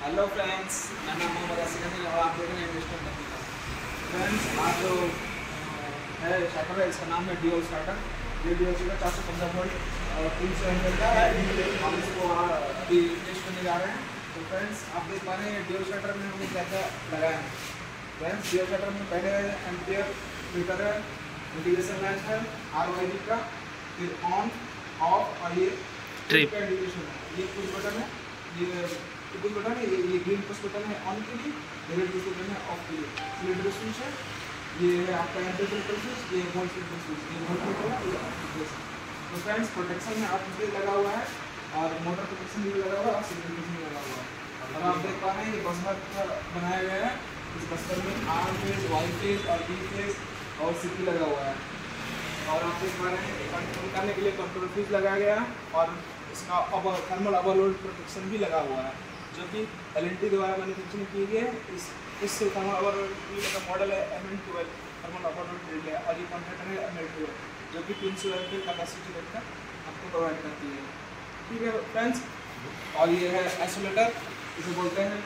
Hello friends मैं नाम मोहम्मद और आप देख रहे हैं इन्वेस्टर टेक्निकल फ्रेंड्स आज जो है शटर है इसका नाम है डिओ स्टार्टर ये डिओ का चार सौ पंद्रह वोल्ट और तीन सौ एम का है। हम इसको अभी टेस्ट करने जा रहे हैं। तो फ्रेंड्स आप देख पा रहे हैं डिओ स्टार्टर में हमने क्या क्या लगाया है। फ्रेंड्स डिओ स्टार्टर में पहले एम्पियर मीटर है इंटीग्रेशन है आर वाई का फिर ऑन ऑफ़ और ये. का इंडिकेशन है। ये पुश बटन है ये पुश बटन है ये ये ग्रीन पुश बटन है ऑन के लिए रेड पुश बटन है ऑफ़ के लिए सिलेंडर स्विच है ये है आपका फ़िल्टर स्विच ये वोल्ट स्विच ये वोल्ट फ़िल्टर है तो फ्रेंड्स प्रोटेक्शन में आप ये लगा हुआ है और मोटर प्रोटेक्शन भी लगा हुआ है और सिग्नल प्रोटेक्शन भी लगा हुआ है और आप देख पा रहे हैं ये बस बार बनाया गया है इस बस्तर में आर फ़ेज़ वाई फ़ेज़ और बी फ़ेज़ और सिटी लगा हुआ है और आप देख पा रहे हैं कंट्रोल करने के लिए कंट्रोल फ्यूज लगाया गया है और इसका अबर थर्मल ओवरलोड प्रोटेक्शन भी लगा हुआ है जो कि एल एन टी द्वारा मैन्युफैक्चरिंग की गई है। इस इस ओवरलोड का मॉडल है M N twelve thermal overload drill है। और ये कॉन्ट्रेक्टर है एम एल ट्वेल्व जो कि तीन सौ एम कैपेसिटी रखकर आपको प्रोवाइड करती है। ठीक है फ्रेंड्स और ये है आइसोलेटर इसे बोलते हैं।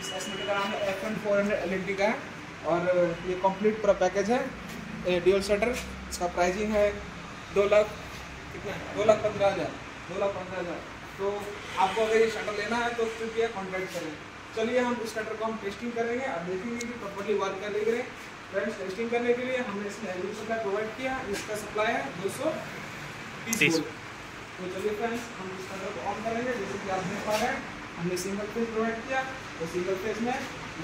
इस आइसोलेटर का नाम है F N four hundred L का है। और ये कंप्लीट पूरा पैकेज है। ड्यूल शटर इसका प्राइसिंग है दो लाख कितना दो लाख पंद्रह हज़ार, दो लाख पंद्रह हज़ार। तो आपको अगर ये शटर लेना है तो कृपया कॉन्टैक्ट करें। चलिए हम इस शटर को हम टेस्टिंग करेंगे। और देखेंगे कि प्रॉपर्ली वर्क कर रही है फ्रेंड्स टेस्टिंग करने के लिए हमने इसमें एल सप्लाई प्रोवाइड किया। इसका सप्लाई है दो सौ तीस। तो चलिए फ्रेंड्स हम इस शटर को ऑन करेंगे। जैसे कि आप देख पा रहे हैं हमने सिंगल फ़ेज़ प्रोवाइड किया। तो सिंगल फ़ेज़ में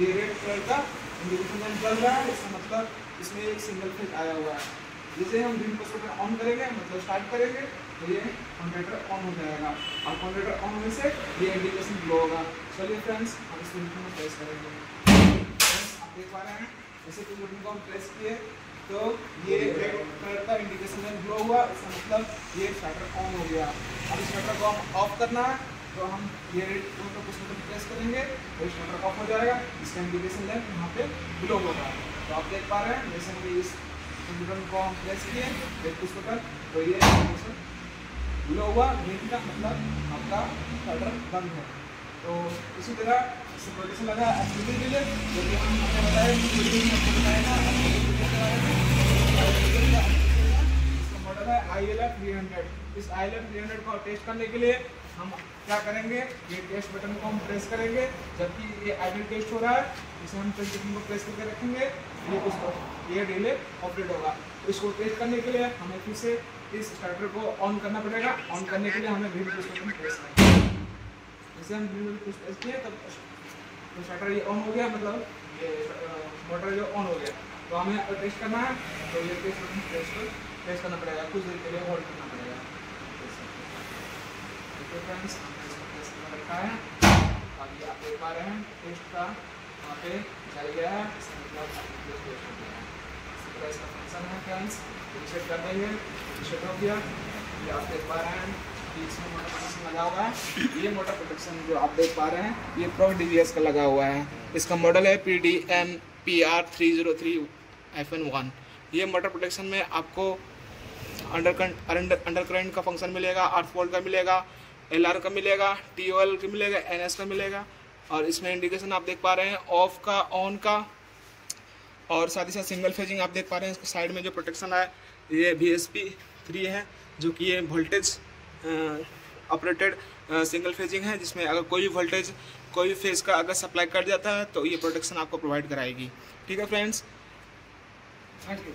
ये रेड कलर का इंडिकेशन चल रहा है। इसका मतलब इसमें एक सिंगल फ़ेज़ आया हुआ है। जैसे हम ग्रीन को ऑन करेंगे मतलब स्टार्ट करेंगे तो ये कॉन्ट्रेक्टर ऑन हो जाएगा। और कॉन्ट्रेक्टर ऑन होने से ये इंडिकेशन ग्लो होगा। चलिए फ्रेंड्स हम इस बटन को प्रेस करेंगे। आप देख पा रहे हैं, जैसे कि बटन को हम प्रेस किए तो ये रेड कलर का इंडिकेशन लाइन ग्लो हुआ। इसका मतलब ये शटर ऑन हो गया। अब इस शटर को हम ऑफ़ करना है तो हम ये रेड कलर का पुश बटन प्रेस करेंगे तो शटर ऑफ़ हो जाएगा। इसका इंडिकेशन लाइन यहाँ पे ग्लो होगा। तो आप देख पा रहे हैं, जैसे कि इस बटन को हम प्रेस किए रेड बटन तो ये इंडिकेशन ग्लो हुआ ग्रीन का मतलब आपका शटर बंद है। तो इसी तरह प्रोटेक्शन लगा एक्टिविटी के लिए, जो कि हम आपने बताया। इसका मॉडल है। I L F three hundred इस I L F three hundred को टेस्ट करने के लिए हम क्या करेंगे, ये टेस्ट बटन को हम प्रेस करेंगे, जबकि ये आइडल टेस्ट हो रहा है, इसे हम टेस्ट बटन को प्रेस करके रखेंगे, ये ये डिले ऑपरेट होगा। इसको टेस्ट करने के लिए हमें फिर से इस स्टार्टर को ऑन करना पड़ेगा। ऑन करने के लिए हमें ग्रीन पुश बटन प्रेस करना जैसे हम ग्रीन पुश प्रेस किए, तब तो शटर ये ऑन हो गया मतलब ये मोटर जो ऑन हो गया। तो हमें टेस्ट करना है तो ये टेस्ट बटन प्रेस प्रेस करना पड़ेगा। कुछ देर के लिए होल्ड करना पड़ेगा। देखिए फ्रेंड्स प्रेस कर रखा है। आप देख पा रहे हैं टेस्ट का वहाँ पे चल गया है। मतलब तरह इसका फ़ंक्शन है फ्रेंड्स रीसेट कर देंगे रीसेट हो गया ये आप देख पा रहे हैं इसमें मोटर प्रोटेक्शन लगा हुआ है। ये मोटर प्रोटेक्शन जो आप देख पा रहे हैं, ये प्रो डी का लगा हुआ है। इसका मॉडल है P D M P R three zero three F N one ये मोटर प्रोटेक्शन में आपको अंडर अंडर का फ़ंक्शन मिलेगा अर्थ वोल्ट का मिलेगा एल आर का मिलेगा टी का मिलेगा एन एस का मिलेगा। और इसमें इंडिकेशन आप देख पा रहे हैं ऑफ़ का ऑन का और साथ ही साथ सिंगल फेजिंग आप देख पा रहे हैं, इसके साइड में जो प्रोटेक्शन आया, ये बी एस पी थ्री है, जो कि ये वोल्टेज ऑपरेटेड सिंगल फेजिंग है, जिसमें अगर कोई भी वोल्टेज कोई भी फ़ेज़ का अगर सप्लाई कर जाता है तो ये प्रोटेक्शन आपको प्रोवाइड कराएगी। ठीक है फ्रेंड्स थैंक यू